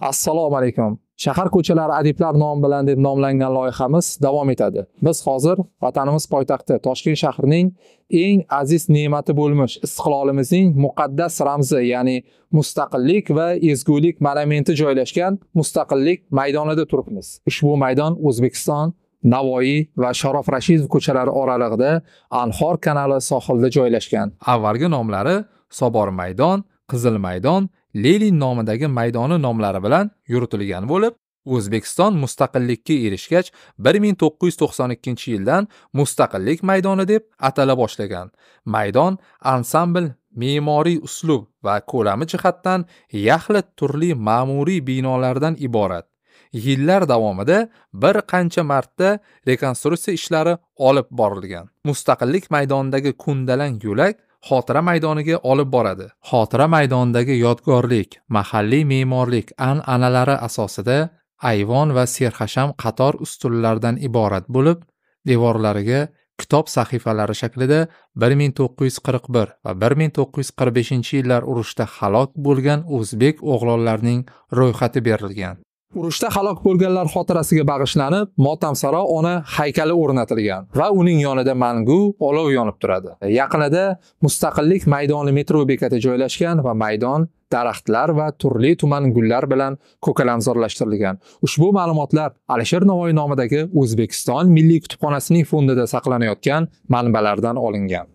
assalomu alaykum. Shahar ko'chalari adiblar nomi bilan deb nomlangan loyihamiz davom etadi. Biz hozir vatanimiz poytaxti toshkent shahrining eng aziz ne'mati bo'lmish istiqlolimizning muqaddas ramzi ya'ni mustaqillik va ezgulik monumenti joylashgan mustaqillik maydonida turibmiz. Ushbu maydon o'zbekiston navoiy va sharof rashidov ko'chalari oralig'ida anhor kanali sohilida joylashgan. Avvalgi nomlari sobor maydon qizil maydon lenin nomidagi maydoni nomlari bilan yuritilgan bo'lib o'zbekiston mustaqillikka erishgach 1992 yildan mustaqillik maydoni deb atala boshlagan. Maydon ansambl me'moriy uslub va ko'lami jihatdan yaxlit turli ma'muriy binolardan iborat. Yillar davomida bir qancha marta rekonstruksiya ishlari olib borilgan. Mustaqillik maydonidagi kundalang yo'lak xotira maydoniga olib boradi. Xotira maydonidagi yodgorlik mahalliy me'morlik an'analari asosida ayvon va serhasham qator ustunlardan iborat bo'lib devorlariga kitob sahifalari shaklida 1941 va 1945 yillar urushda halok bo'lgan o'zbek o'g'lonlarining ro'yxati berilgan. Urushda halok bo'lganlar xotirasiga bag'ishlanib motamsaro ona haykali o'rnatilgan va uning yonida mangu olov yonib turadi. Yaqinida mustaqillik maydoni metro bekati joylashgan va maydon daraxtlar va turli tuman gullar bilan ko'kalamzorlashtirilgan. Ushbu ma'lumotlar alisher navoiy nomidagi o'zbekiston milliy kutubxonasining fondida saqlanayotgan manbalardan olingan.